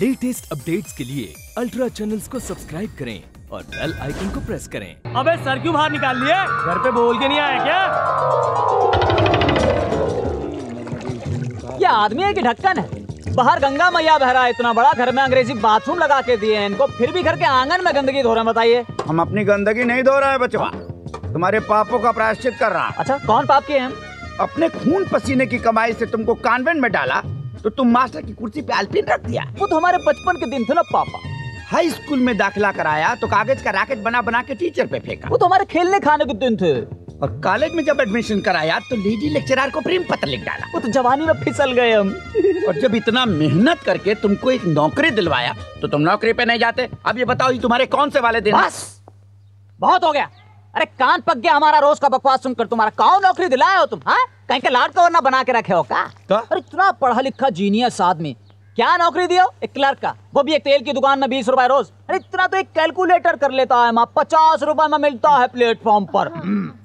Latest updates के लिए ultra channels को सब्सक्राइब करें और बेल आइकन को प्रेस करें। अबे सर क्यों बाहर निकाल लिए? घर पे बोल के नहीं आया क्या? ये आदमी है कि ढक्कन है? बाहर गंगा मैया बह रहा है इतना बड़ा घर में अंग्रेज़ी बाथरूम लगा के दिए हैं इनको। फिर भी घर के आँगन में गंदगी धो रहे हैं बताइए। हम अपनी गंदगी नहीं धो रहे हैं बचवा तुम्हारे पापों का प्रायश्चित कर रहा। अच्छा कौन पाप किए हम? अपने खून पसीने की कमाई से तुमको कॉन्वेंट में डाला तो तुम मास्टर की कुर्सी पे अल्पिन रख दिया। वो तो हमारे बचपन के दिन थे ना पापा। हाई स्कूल में दाखिला कराया तो कागज़ का रैकेट बना बना के टीचर पे फेंका। वो तो हमारे खेलने खाने के दिन थे। और कॉलेज में जब एडमिशन कराया तो लेडी लेक्चरर को प्रेम पत्र लिख डाला। वो तो जवानी में फिसल गए हम। और जब इतना मेहनत करके तुमको एक नौकरी दिलवाया तो तुम नौकरी पे नहीं जाते। अब ये बताओ ये तुम्हारे कौन से वाले दिन बस। बहुत हो गया। अरे कान पक गया हमारा रोज का बकवास सुनकर तुम्हारा। कौन नौकरी दिलाए हो तुम हाँ? कहीं के लाड कवर ना बना के रखे हो का का? अरे इतना पढ़ा लिखा जीनियस आदमी। क्या नौकरी दियो एक क्लर्क का। वो भी एक तेल की दुकान में बीस रुपए रोज। अरे इतना तो एक कैलकुलेटर कर लेता है माँ। पचास रुपए में मिलता है प्लेटफॉर्म पर।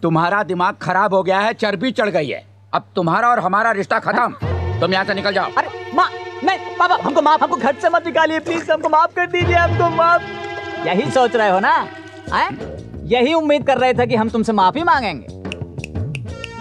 तुम्हारा दिमाग खराब हो गया है चर्बी चढ़ गई है। अब तुम्हारा और हमारा रिश्ता खत्म। तुम यहाँ से निकल जाओ। अरे माँ नहीं पापा हमको माफ़ हमको घर से मत निकालिए प्लीज़ हमको माफ़ कर दीजिए हमको माफ़। यही सोच रहे हो ना? आए? यही उम्मीद कर रहे थे कि हम तुमसे माफ़ी मांगेंगे।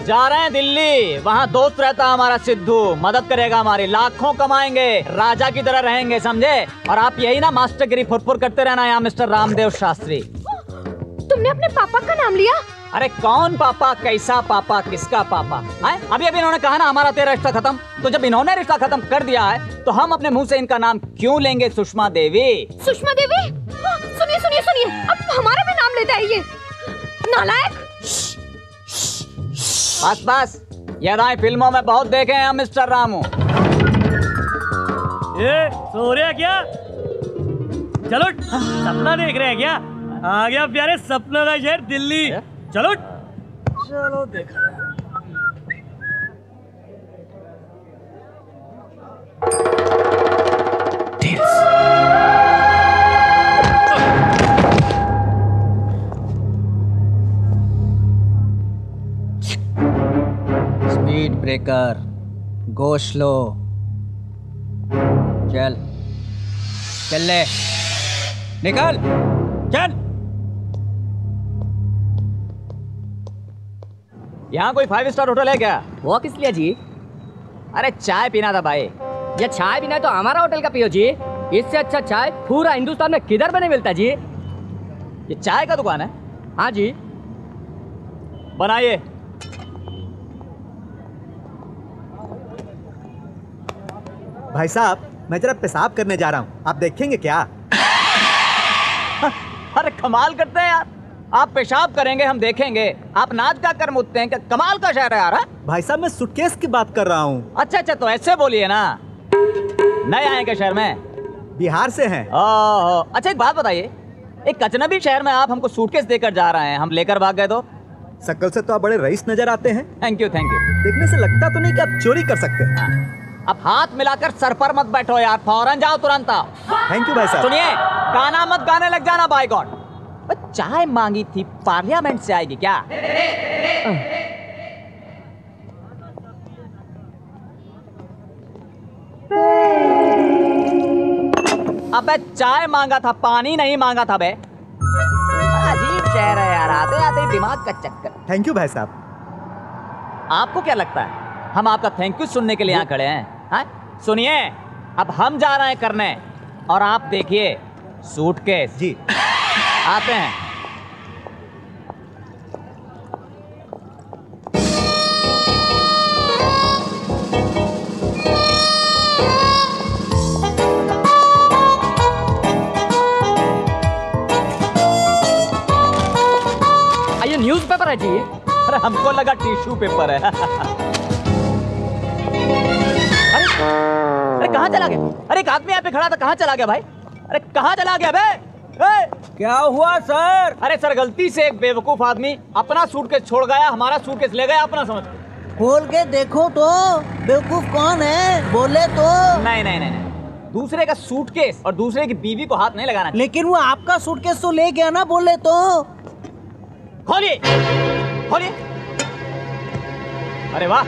जा रहे हैं दिल्ली। वहाँ दोस्त रहता हमारा सिद्धू। मदद करेगा हमारी। लाखों कमाएँगे। राजा की तरह रहेंगे समझे? और आप यही ना मास्टर गिरी फुरफुर करते रहना यहाँ मिस्टर रामदेव शास्त्री। तुमने अपने पापा का नाम लिया? अरे कौन पापा? कैसा पापा? किसका पापा? है अभी अभी इन्होंने कहा ना हमारा तेरा रिश्ता खत्म। तो जब इन्होंने रिश्ता खत्म कर दिया है तो हम अपने मुँह से इनका नाम क्यों लेंगे सुषमा देवी? सुषमा देवी? हाँ, सुनिए सुनिए सुनिए। नालायक बस बस। ये राय फ़िल्मों में बहुत देखे हैं हम मिस्टर रामू। ए सो रहे हैं क्या? चलो सपना देख रहे हैं क्या? आ गया प्यारे सपनों का शहर दिल्ली। चलो। चलो देखा। स्पीड ब्रेकर गो स्लो चल। चल ले। निकल। चल। यहाँ कोई फाइव स्टार होटल है क्या? वो किस लिए जी? अरे चाय पीना था भाई। ये चाय पीना है तो हमारा होटल का पियो जी। इससे अच्छा चाय पूरा हिंदुस्तान में किधर नहीं मिलता जी? ये चाय का दुकान है? हाँ जी। बनाइए। भाई साहब मैं जरा पेशाब करने जा रहा हूँ। आप देखेंगे क्या? अरे कमाल करते हैं यार। आप पेशाब करेंगे हम देखेंगे। आप नाच का कर्म उठते हैं क्या कमाल का शहर है यार हाँ? भाई साहब मैं सुटकेस की बात कर रहा हूँ। अच्छा अच्छा तो ऐसे बोलिए ना। नए आए क्या शहर में? बिहार से हैं। ओहो। अच्छा एक बात बताइए। एक अजनबी शहर में आप हमको सूटकेस देकर जा रहे हैं। हम लेकर भाग गए तो? शक्ल से तो आप बड़े रईस नज़र आते हैं। थैंक यू थैंक यू देखने से लगता तो नहीं कि आप चोरी कर सकते। हैं। अब हाथ मिलाकर सर पर मत बैठो यार फ़ौरन जाओ तुरंत। आओ थैंक यू भाई साहब सुनिए गाना मत गाने लग जाना बाय गॉड चाय मांगी थी पार्लियामेंट से आएगी क्या? अबे चाय मांगा था पानी नहीं मांगा था बे। अजीब शहर है यार आते आते दिमाग का चक्कर। थैंक यू भाई साहब आपको क्या लगता है? हम आपका थैंक यू सुनने के लिए यहाँ खड़े हैं हाँ? सुनिए अब हम जा रहे हैं करने। और आप देखिए सूटकेस जी। आते हैं। ये न्यूज़ पेपर है जी। अरे हमको लगा टिश्यू पेपर है। अरे अरे कहाँ चला गया? अरे एक आदमी यहाँ पे खड़ा था कहाँ चला गया भाई? अरे कहाँ चला गया बे? ए! क्या हुआ सर? अरे सर गलती से एक बेवकूफ़ आदमी अपना सूटकेस छोड़ गया हमारा सूटकेस ले गया अपना समझ? खोल के देखो तो बेवकूफ़ कौन है? बोले तो। नहीं नहीं नहीं नहीं। दूसरे का सूटकेस और दूसरे की बीवी को हाथ नहीं लगाना लेकिन वो आपका सूटकेस तो ले गया ना बोले तो। खोलिए! खोलिए! अरे वाह!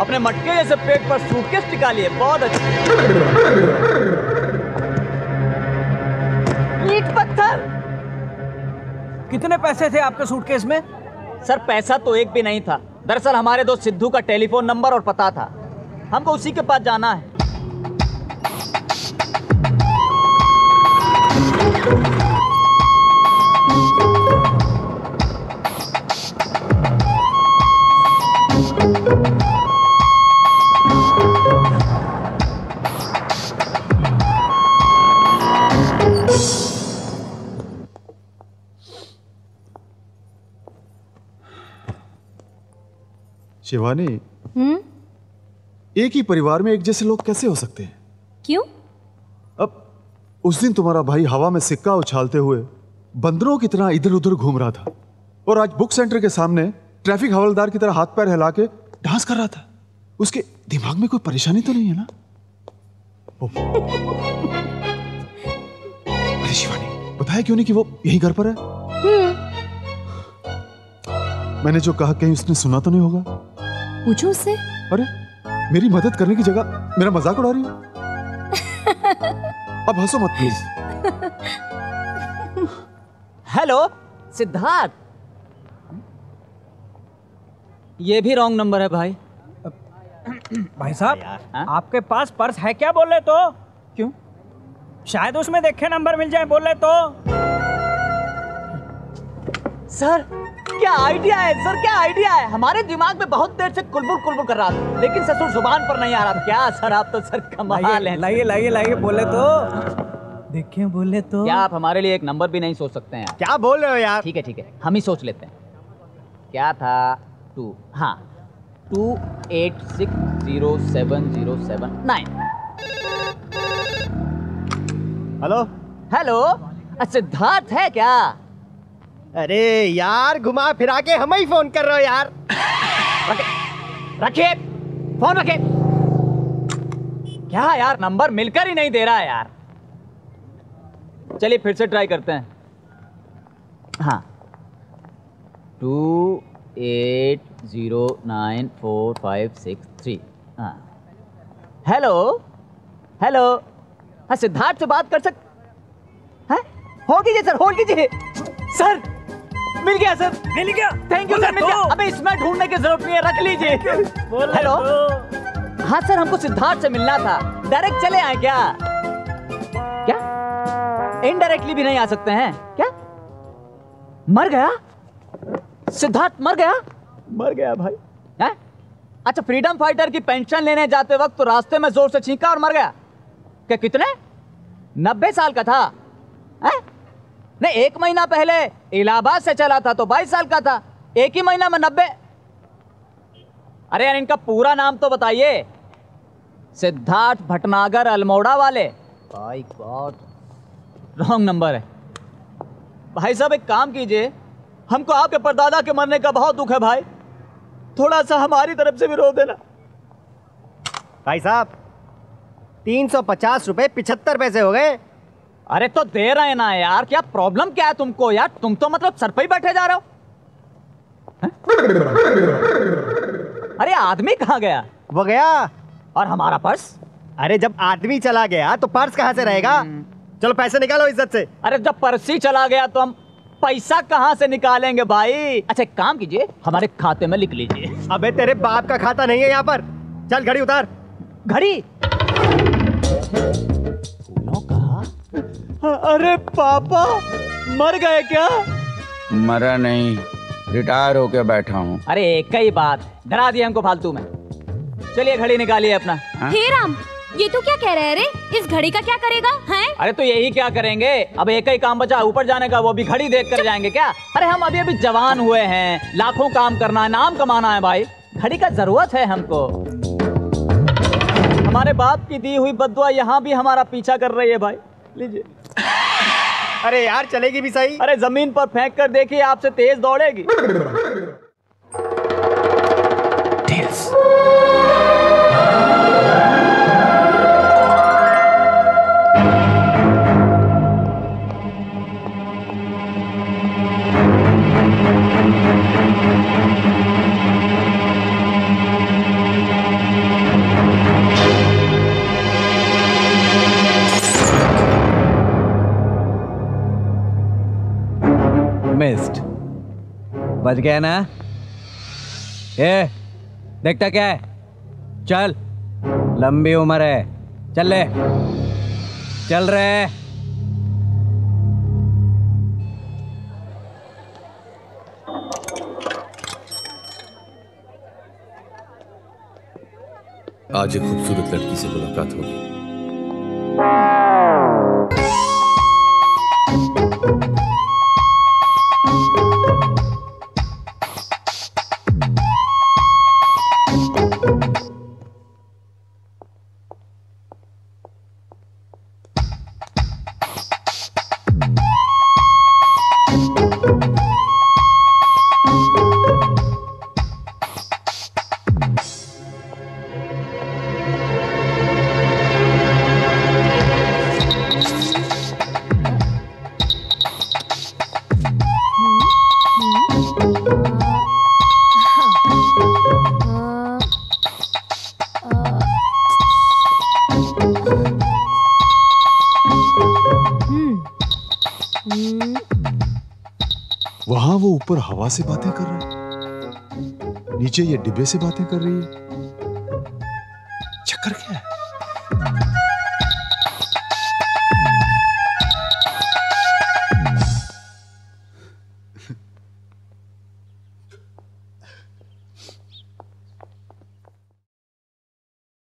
अपने मटके जैसे पेट पर सूटकेस टिका लिए बहुत अच्छे। ईट पत्थर। कितने पैसे थे आपके सूटकेस में? सर पैसा तो एक भी नहीं था। दरअसल हमारे दोस्त सिद्धू का टेलीफोन नंबर और पता था। हमको उसी के पास जाना है। शिवानी। हम्म? एक ही परिवार में एक जैसे लोग कैसे हो सकते हैं? क्यों? अब उस दिन तुम्हारा भाई हवा में सिक्का उछालते हुए बंदरों की तरह इधर उधर घूम रहा था और आज बुक सेंटर के सामने ट्रैफ़िक हवलदार की तरह हाथ पैर हिला के डांस कर रहा था। उसके दिमाग में कोई परेशानी तो नहीं है ना? अरे शिवानी बताया क्यों नहीं कि वो यही घर पर है? मैंने जो कहा कहीं उसने सुना तो नहीं होगा? पूछो उससे? अरे मेरी मदद करने की जगह मेरा मज़ाक उड़ा रही हो। अब हंसो मत प्लीज़ हेलो सिद्धार्थ। ये भी रॉन्ग नंबर है भाई। भाई साहब आपके पास पर्स है क्या बोल रहे तो? क्यों? शायद उसमें देखे नंबर मिल जाए बोल रहे तो? सर क्या आइडिया है सर क्या आइडिया है? हमारे दिमाग में बहुत देर से कुलबुल कुलबुल कर रहा था लेकिन ससुर ज़ुबान पर नहीं आ रहा था। क्या सर आप तो सर कमाल हैं लाइए लाइए लाइए बोले तो। देखिए बोले तो। क्या आप हमारे लिए एक नंबर भी नहीं सोच सकते हैं? क्या बोल रहे हो यार? ठीक है ठीक है। हम ही सोच लेते हैं। क्या था? टू हाँ। Two eight six zero seven zero seven nine hello hello Siddharth है क्या? अरे यार, घुमा फिरा के हम ही फ़ोन कर रहे हो यार। रखिए फ़ोन रखिए क्या यार, नंबर मिलकर ही नहीं दे रहा है यार। चलिए फिर से ट्राई करते हैं। हाँ। Two, eight, zero, nine, four, five, six, three. हाँ। हेलो? हेलो? हाँ सिद्धार्थ से बात कर सक हैं? होल्ड कीजिए, सर, होल्ड कीजिए। सर! मिल गया सर। मिल गया। थैंक यू सर मिल गया। अबे इसमें ढूँढने की ज़रूरत नहीं है रख लीजिए। हेलो हाँ सर हमको सिद्धार्थ से मिलना था। डायरेक्ट चले आए क्या? क्या? इनडायरेक्टली भी नहीं आ सकते हैं? क्या? मर गया? सिद्धार्थ मर गया? मर गया भाई। है? अच्छा फ्रीडम फाइटर की पेंशन लेने जाते वक्त तो रास्ते में ज़ोर से छींका और मर गया। क्या कितने? नब्बे साल का था। नहीं, एक महीना पहले इलाहाबाद से चला था तो बाईस साल का था। एक ही महीना में नब्बे। अरे यार, इनका पूरा नाम तो बताइए। सिद्धार्थ भटनागर, अल्मोड़ा वाले। भाई गॉड, रॉन्ग नंबर है। भाई साहब, एक काम कीजिए, हमको आपके परदादा के मरने का बहुत दुख है भाई। थोड़ा सा हमारी तरफ़ से भी रो देना। भाई साहब, तीन सौ पचास रुपए पिछहत्तर पैसे हो गए। अरे तो दे रहे ना यार क्या प्रॉब्लम क्या है तुमको यार? तुम तो मतलब सर पे ही बैठे जा रहे हो। हैं? अरे आदमी कहाँ गया? वो गया। और हमारा पर्स? अरे जब आदमी चला गया तो पर्स कहाँ से रहेगा? चलो पैसे निकालो इज़्ज़त से। अरे जब पर्स ही चला गया तो हम पैसा कहाँ से निकालेंगे भाई? अच्छा एक काम कीजिए हमारे खाते में लिख लीजिए। अबे तेरे बाप का खाता नहीं है यहाँ पर। चल घड़ी उतार। घड़ी? अरे पापा मर गए क्या? मरा नहीं रिटायर होके बैठा हूँ। अरे एक ही बात। डरा दिया हमको फालतू में। चलिए घड़ी निकालिए अपना। हे? राम ये तो क्या कह रहे हैं रे? इस घड़ी का क्या करेगा हैं? अरे तो यही क्या करेंगे? अब एक ही काम बचा ऊपर जाने का वो भी घड़ी देख कर जाएँगे क्या? अरे हम अभी अभी जवान हुए हैं। लाखों काम करना है नाम कमाना है भाई। घड़ी का ज़रूरत है हमको। हमारे बाप की दी हुई बदुआ यहाँ भी हमारा पीछा कर रही है भाई। लीजिए। अरे यार चलेगी भी सही। अरे ज़मीन पर फेंक कर देखिए आपसे तेज दौड़ेगी। समझ गया ना? ए, देखता क्या है? चल। लंबी उम्र है। चल ले। चल रहे आज एक खूबसूरत लड़की से मुलाकात होगी। वहाँ वो ऊपर हवा से बातें कर रहा है। नीचे ये डिब्बे से बातें कर रही है। चक्कर क्या है?